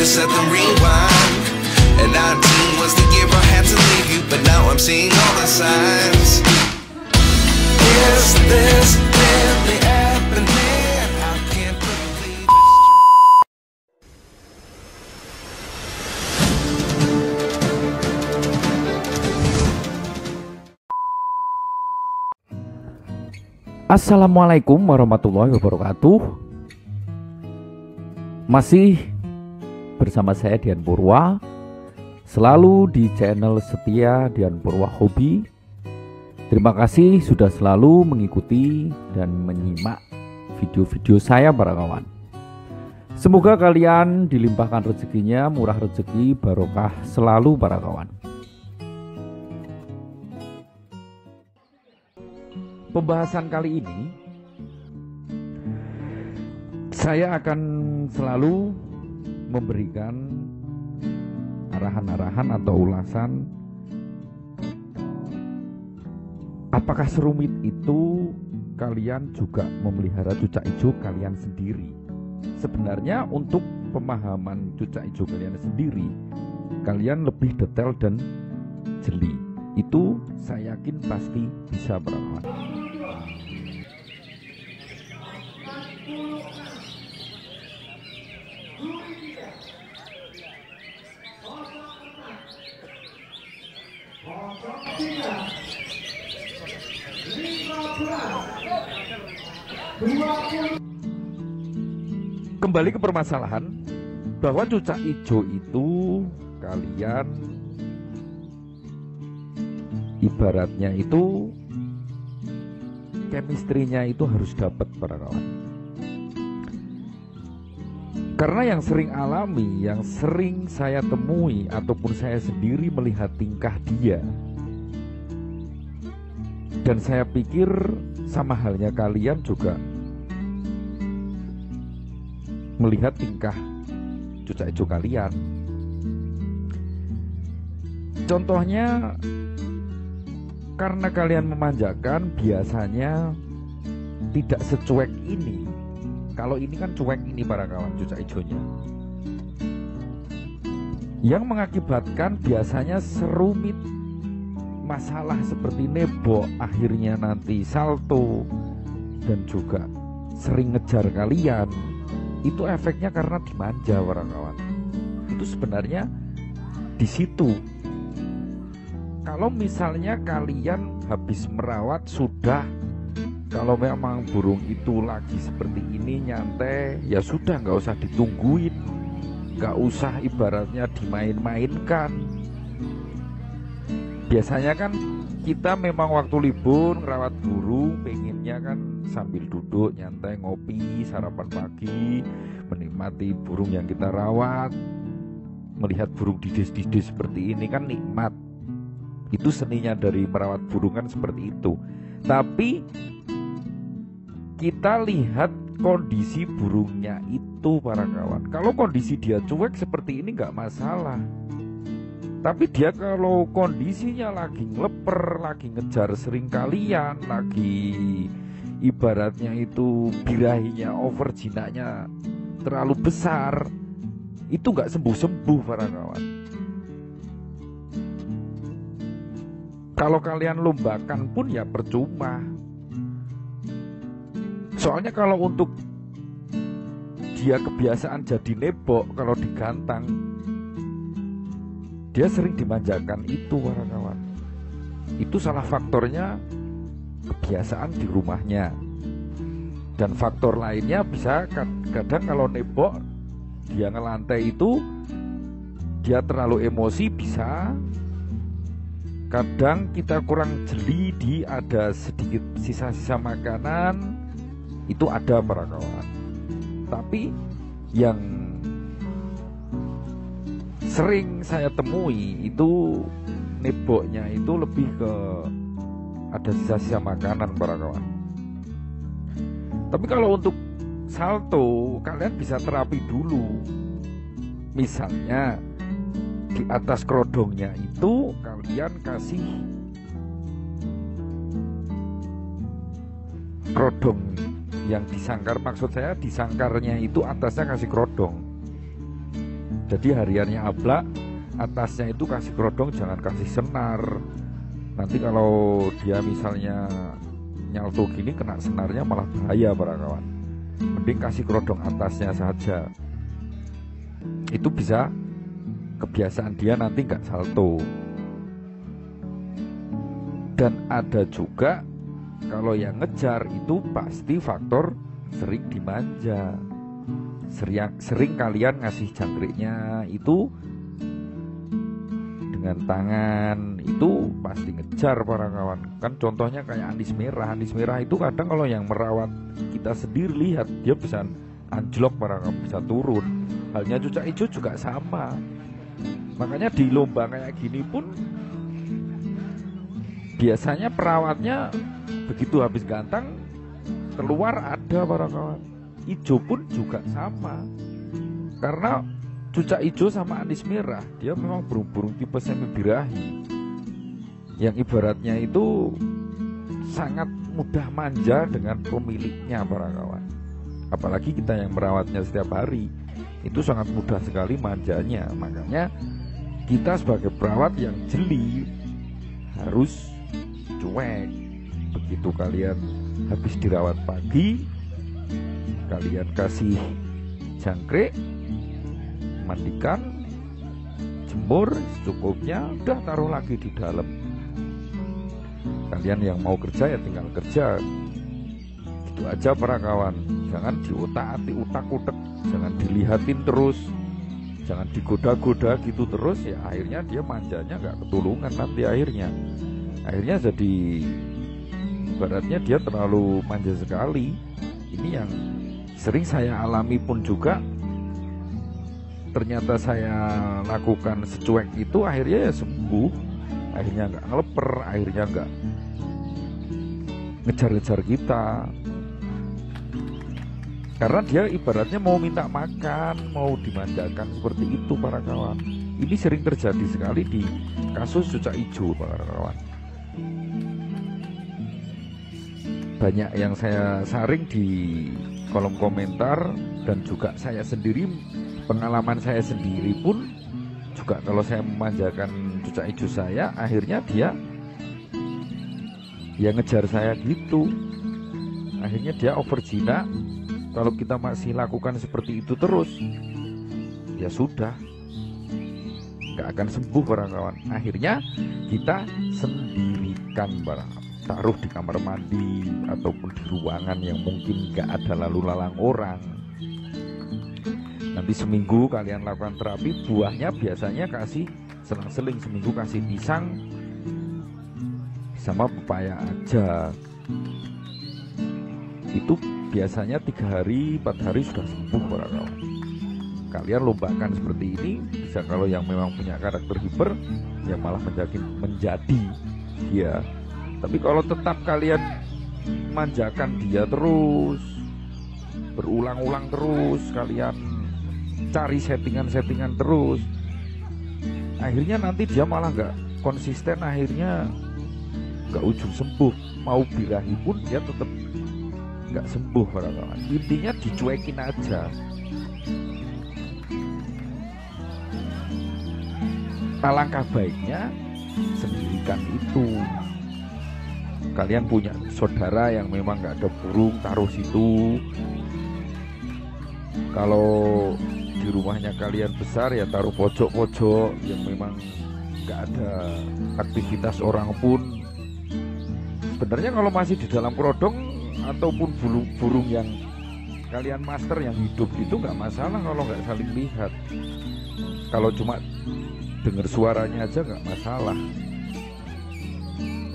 to set the rewind. And 19 was the year I had to leave you, but now I'm seeing all the signs. Is this really Assalamualaikum warahmatullahi wabarakatuh. Masih bersama saya Dian Purwa, selalu di channel setia Dian Purwa Hobi. Terima kasih sudah selalu mengikuti dan menyimak video-video saya para kawan. Semoga kalian dilimpahkan rezekinya, murah rezeki, barokah selalu para kawan. Pembahasan kali ini saya akan selalu memberikan arahan-arahan atau ulasan apakah serumit itu kalian juga memelihara cucak hijau kalian sendiri. Sebenarnya untuk pemahaman cucak hijau kalian sendiri, kalian lebih detail dan jeli. Itu saya yakin pasti bisa berawal. Kembali ke permasalahan bahwa cucak hijau itu kalian ibaratnya itu chemistry-nya itu harus dapat para kawan. Karena yang sering alami, yang sering saya temui ataupun saya sendiri melihat tingkah dia. Dan saya pikir sama halnya kalian juga melihat tingkah cucak hijau kalian. Contohnya karena kalian memanjakan biasanya tidak secuek ini. Kalau ini kan cuek ini para kawan cucak hijaunya. Yang mengakibatkan biasanya serumit masalah seperti nebo akhirnya nanti salto dan juga sering ngejar kalian itu efeknya karena dimanja para kawan itu sebenarnya di situ. Kalau misalnya kalian habis merawat sudah kalau memang burung itu lagi seperti ini nyantai ya sudah nggak usah ditungguin. Nggak usah ibaratnya dimain-mainkan biasanya kan kita memang waktu libur ngerawat burung pengennya kan sambil duduk nyantai ngopi sarapan pagi menikmati burung yang kita rawat. Melihat burung dides-dides seperti ini kan nikmat. Itu seninya dari merawat burung kan seperti itu. Tapi kita lihat kondisi burungnya itu para kawan. Kalau kondisi dia cuek seperti ini nggak masalah tapi dia kalau kondisinya lagi ngeleper, lagi ngejar sering kalian, lagi ibaratnya itu birahinya over jinaknya terlalu besar, itu nggak sembuh-sembuh para kawan. Kalau kalian lombakan pun ya percuma. Soalnya kalau untuk dia kebiasaan jadi nebok kalau digantang dia sering dimanjakan itu para kawan itu salah faktornya kebiasaan di rumahnya. Dan faktor lainnya bisa kadang kalau nebok dia ngelantai itu dia terlalu emosi bisa kadang kita kurang jeli di ada sedikit sisa-sisa makanan itu ada para kawan. Tapi yang sering saya temui itu neboknya itu lebih ke ada sisa-sisa makanan para kawan. Tapi kalau untuk salto kalian bisa terapi dulu. Misalnya di atas kerodongnya itu kalian kasih kerodong yang disangkar maksud saya disangkarnya itu atasnya kasih kerodong jadi hariannya ablak atasnya itu kasih kerodong jangan kasih senar. Nanti kalau dia misalnya nyalto gini kena senarnya malah bahaya para kawan. Mending kasih kerodong atasnya saja. Itu bisa kebiasaan dia nanti nggak salto. Dan ada juga kalau yang ngejar itu pasti faktor sering dimanja sering, sering kalian ngasih jangkriknya itu dengan tangan. Itu pasti ngejar para kawan. Kan contohnya kayak Andis Merah. Andis Merah itu kadang kalau yang merawat kita sendiri lihat dia bisa anjlok para kawan bisa turun. Halnya cucak hijau juga sama. Makanya di lomba kayak gini pun biasanya perawatnya begitu habis ganteng keluar ada para kawan hijau pun juga sama. Karena cucak hijau sama anis merah dia memang burung-burung tipe semi birahi. Yang ibaratnya itu sangat mudah manja dengan pemiliknya para kawan. Apalagi kita yang merawatnya setiap hari itu sangat mudah sekali manjanya. Makanya kita sebagai perawat yang jeli harus cuek. Begitu kalian habis dirawat pagi kalian kasih jangkrik mandikan jemur secukupnya udah taruh lagi di dalam. Kalian yang mau kerja ya tinggal kerja. Itu aja para kawan. Jangan diutak-atik utak-utek. Jangan dilihatin terus. Jangan digoda-goda gitu terus. Ya akhirnya dia manjanya nggak ketulungan nanti akhirnya. Akhirnya jadi baratnya dia terlalu manja sekali ini yang sering saya alami pun juga ternyata saya lakukan secuek itu akhirnya ya sembuh. Akhirnya nggak ngeleper akhirnya nggak ngejar-ngejar kita. Karena dia ibaratnya mau minta makan mau dimanjakan seperti itu para kawan. Ini sering terjadi sekali di kasus cucak hijau para kawan banyak yang saya saring di kolom komentar dan juga saya sendiri pengalaman saya sendiri pun juga kalau saya memanjakan cucak hijau saya akhirnya dia ya ngejar saya gitu. Akhirnya dia over jinak kalau kita masih lakukan seperti itu terus ya sudah nggak akan sembuh para kawan. Akhirnya kita sendirikan para taruh di kamar mandi ataupun di ruangan yang mungkin nggak ada lalu lalang orang. Nanti seminggu kalian lakukan terapi buahnya biasanya kasih selang-seling seminggu kasih pisang sama pepaya aja. Itu biasanya tiga hari empat hari sudah sembuh para kawan kalian lombakan seperti ini bisa kalau yang memang punya karakter hiper ya malah menjadi menjadi dia tapi kalau tetap kalian manjakan dia terus berulang-ulang terus kalian cari settingan-settingan terus akhirnya nanti dia malah nggak konsisten akhirnya nggak ujung sembuh. Mau birahi pun dia tetap nggak sembuh para kawan intinya dicuekin aja. Alangkah baiknya sendirikan itu kalian punya saudara yang memang nggak ada burung taruh situ. Kalau di rumahnya kalian besar ya taruh pojok-pojok yang memang nggak ada aktivitas orang pun. Sebenarnya kalau masih di dalam kerodong ataupun burung, burung yang kalian master yang hidup itu nggak masalah kalau nggak saling lihat. Kalau cuma dengar suaranya aja nggak masalah.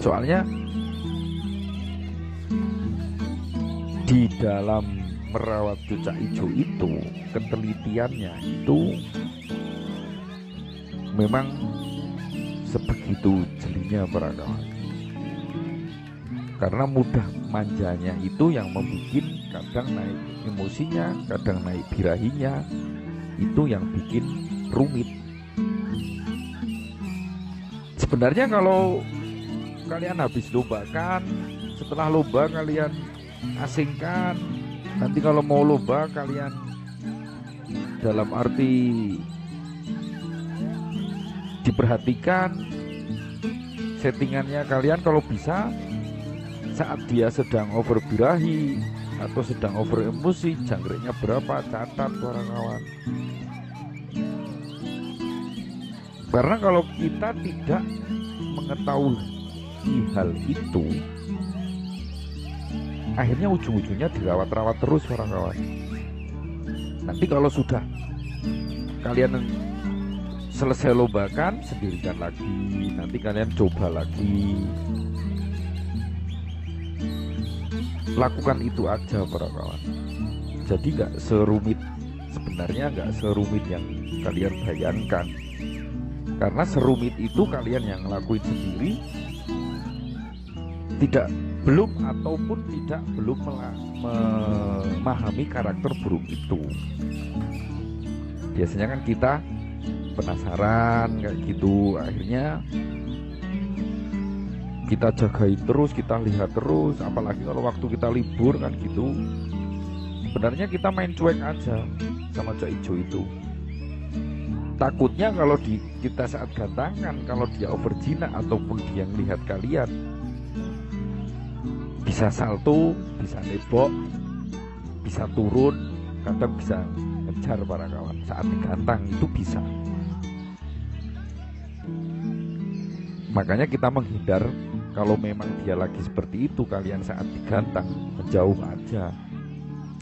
Soalnya di dalam merawat cucak hijau itu ketelitiannya itu memang sebegitu jelinya para karena mudah manjanya itu yang membuat kadang naik emosinya kadang naik birahinya itu yang bikin rumit. Sebenarnya kalau kalian habis lombakan setelah lomba kalian asingkan. Nanti kalau mau lomba kalian dalam arti diperhatikan settingannya kalian kalau bisa saat dia sedang over birahi atau sedang over emosi jangkriknya berapa catat para kawan. Karena kalau kita tidak mengetahui hal itu akhirnya ujung-ujungnya dirawat-rawat terus para kawan. Nanti kalau sudah kalian selesai lombakan sendirikan lagi. Nanti kalian coba lagi. Lakukan itu aja para kawan. Jadi nggak serumit sebenarnya nggak serumit yang kalian bayangkan. Karena serumit itu kalian yang ngelakuin sendiri tidak belum ataupun tidak belum memahami karakter burung itu. Biasanya kan kita penasaran kayak gitu akhirnya kita jagain terus kita lihat terus apalagi kalau waktu kita libur kan gitu. Sebenarnya kita main cuek aja sama cak ijo itu. Takutnya kalau di kita saat gantangan kalau dia overjina ataupun dia melihat kalian bisa salto bisa nebok bisa turun kadang bisa ngejar para kawan. Saat digantang itu bisa. Makanya kita menghindar kalau memang dia lagi seperti itu kalian saat digantang menjauh aja.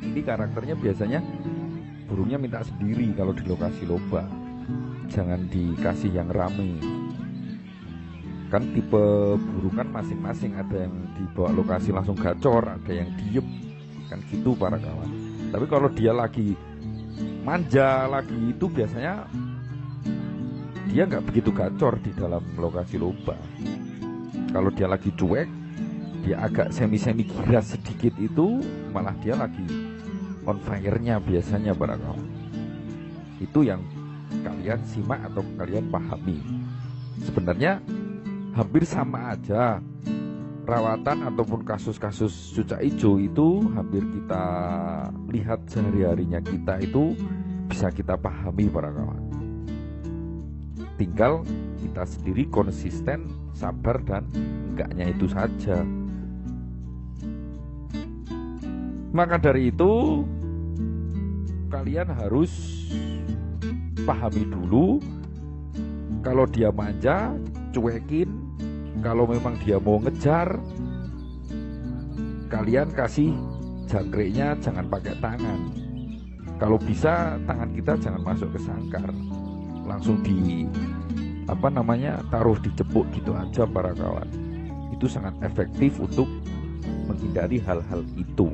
Ini karakternya biasanya burungnya minta sendiri kalau di lokasi lomba. Jangan dikasih yang rame. Kan tipe burung kan masing-masing ada yang dibawa lokasi langsung gacor ada yang diem kan gitu para kawan. Tapi kalau dia lagi manja lagi itu biasanya dia nggak begitu gacor di dalam lokasi lomba. Kalau dia lagi cuek dia agak semi-semi giras sedikit itu malah dia lagi on fire-nya biasanya para kawan. Itu yang kalian simak atau kalian pahami. Sebenarnya hampir sama aja perawatan ataupun kasus-kasus cucak hijau itu hampir kita lihat sehari-harinya kita itu bisa kita pahami para kawan. Tinggal kita sendiri konsisten, sabar dan enggaknya itu saja. Maka dari itu kalian harus pahami dulu kalau dia manja cuekin kalau memang dia mau ngejar kalian kasih jangkriknya jangan pakai tangan. Kalau bisa tangan kita jangan masuk ke sangkar. Langsung di apa namanya taruh di cepuk gitu aja para kawan. Itu sangat efektif untuk menghindari hal-hal itu.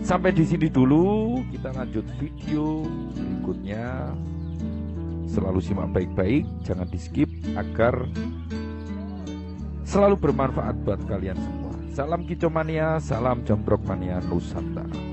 Sampai di sini dulu, kita lanjut video berikutnya. Selalu simak baik-baik, jangan di skip agar selalu bermanfaat buat kalian semua. Salam kicomania, salam jombrokmania Nusantara.